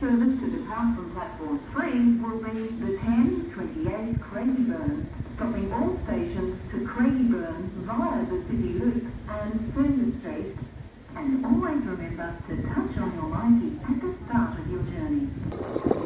Service to depart from platform 3 will be the 1028 Craigieburn, stopping all stations to Craigieburn via the City Loop and Flinders Street. And always remember to touch on your myki at the start of your journey.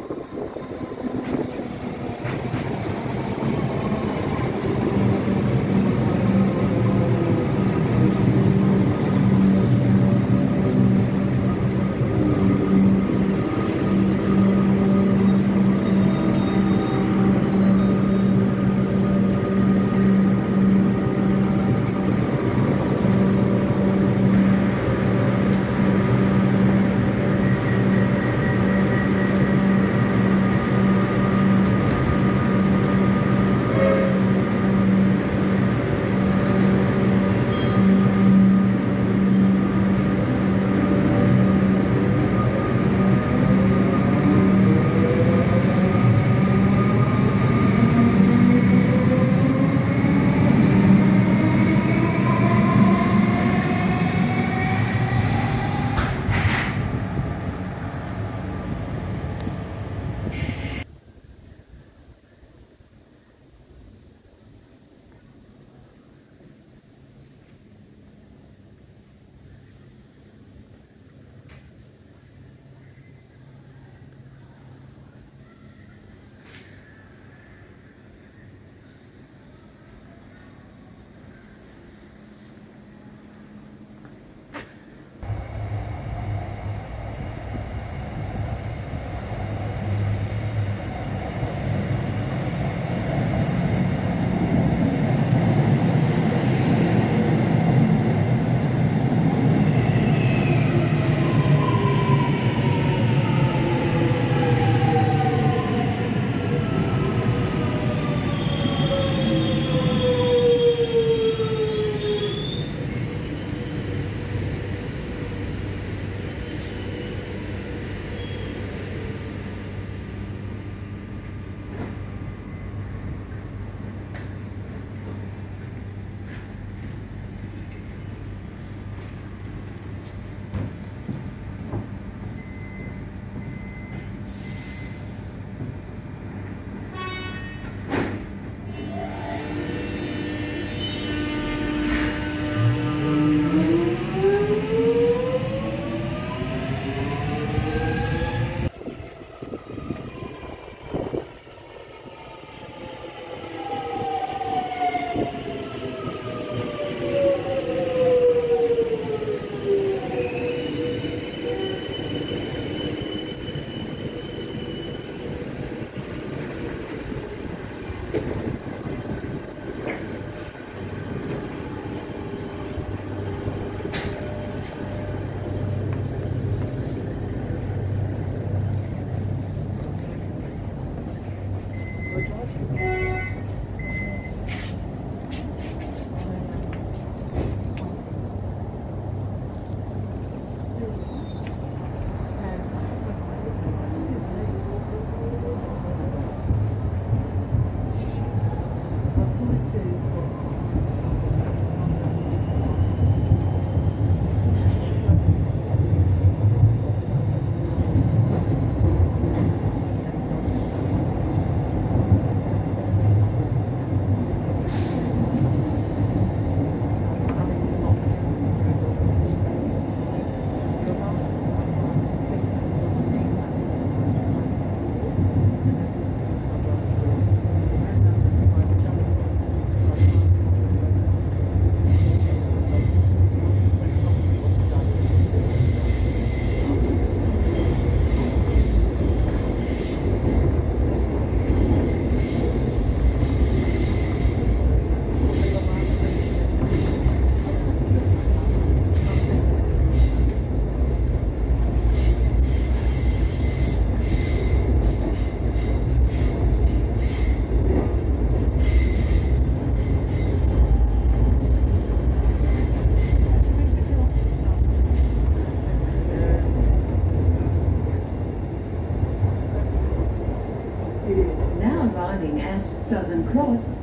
Southern Cross